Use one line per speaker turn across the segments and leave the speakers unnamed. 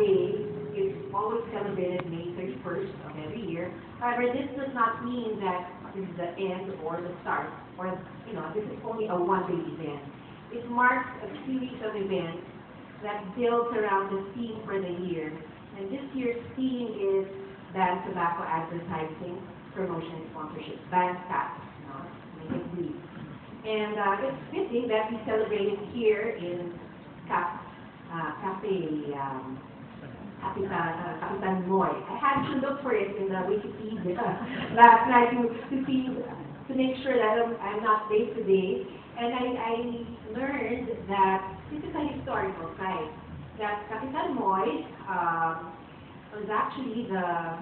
Day is always celebrated May 31st of every year. However, this does not mean that this is the end or the start, or, you know, this is only a one-day event. It marks a series of events that builds around the theme for the year. And this year's theme is ban tobacco advertising, promotion, and sponsorship. Ban TAPS, you know, make it. And uh, it's fitting that we celebrate it here in Cap, uh, Cafe, um, Capitan, uh, Capitan Moy. I had to look for it in the Wikipedia last night to, to see, to make sure that I'm, I'm not day to day. And I, I learned that this is a historical site, that Capitan Moy um, was actually the,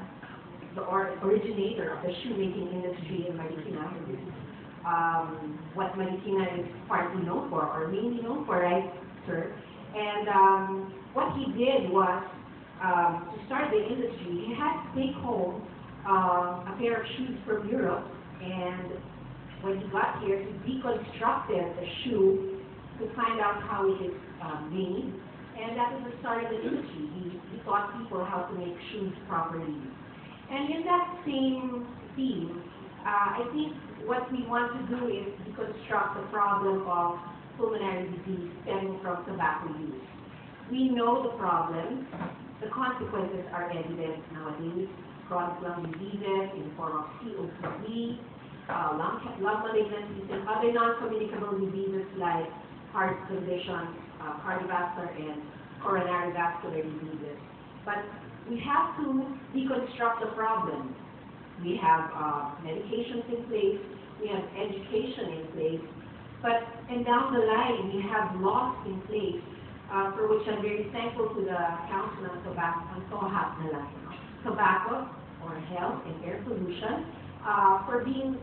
the or, originator of the shoemaking industry in Marikina. Um, what Marikina is partly known for, or mainly known for, right, sir? And um, what he did was, um, to start the industry, he had to take home um, a pair of shoes from Europe, and when he got here, he deconstructed the shoe to find out how it is um, made, and that was the start of the industry. He, he taught people how to make shoes properly. And in that same theme, uh, I think what we want to do is deconstruct the problem of pulmonary disease stemming from tobacco use. We know the problem. The consequences are evident nowadays. Chronic lung diseases in the form of COPD, uh, lung, lung malignancies, and other non-communicable diseases like heart conditions, uh, cardiovascular and coronary vascular diseases. But we have to deconstruct the problem. We have uh, medications in place, we have education in place, but, and down the line, we have laws in place uh, for which I'm very thankful to the Council on Tobacco, on TOHAP tobacco or health and air pollution, uh, for being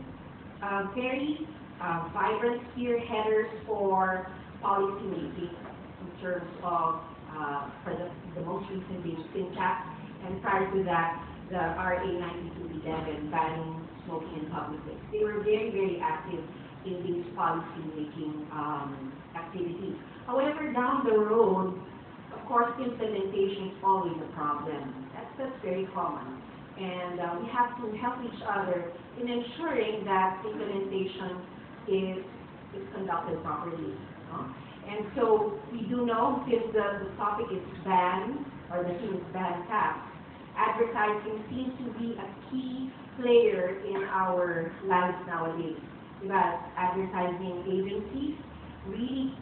uh, very uh, vibrant spearheaders for policy making in terms of, uh, for the, the most recent being FinCap, and prior to that, the RA 9211 banning smoking in public places. They were very, very active in these policy-making um, activities. However, down the road, of course, implementation is always a problem. That's, that's very common. And uh, we have to help each other in ensuring that implementation is, is conducted properly. no? And so we do know, since the, the topic is ban, or the theme is ban TAPS, advertising seems to be a key player in our lives nowadays. Because advertising agencies really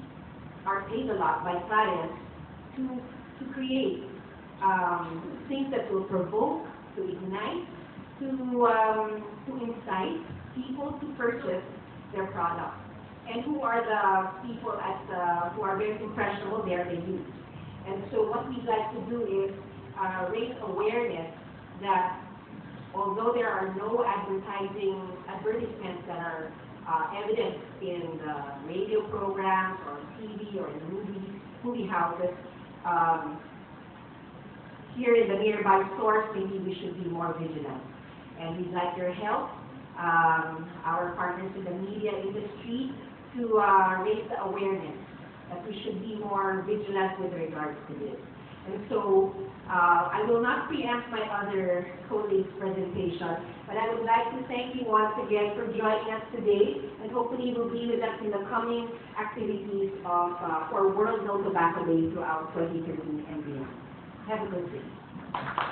are paid a lot by clients to, to create um, things that will provoke, to ignite, to, um, to incite people to purchase their products. And who are the people at the, who are very impressionable, they are the youth. And so what we'd like to do is uh, raise awareness that although there are no advertising advertisements that are uh, evident in the radio programs or TV or in movies, movie houses, um, here in the nearby stores, maybe we should be more vigilant. And we'd like your help, um, our partners in the media industry, to uh, raise the awareness that we should be more vigilant with regards to this. And so, uh, I will not preempt my other colleagues' presentation, but I would like to thank you once again for joining us today, and hopefully you will be with us in the coming activities of, uh, for World No Tobacco Day throughout 2013 and beyond. Have a good day.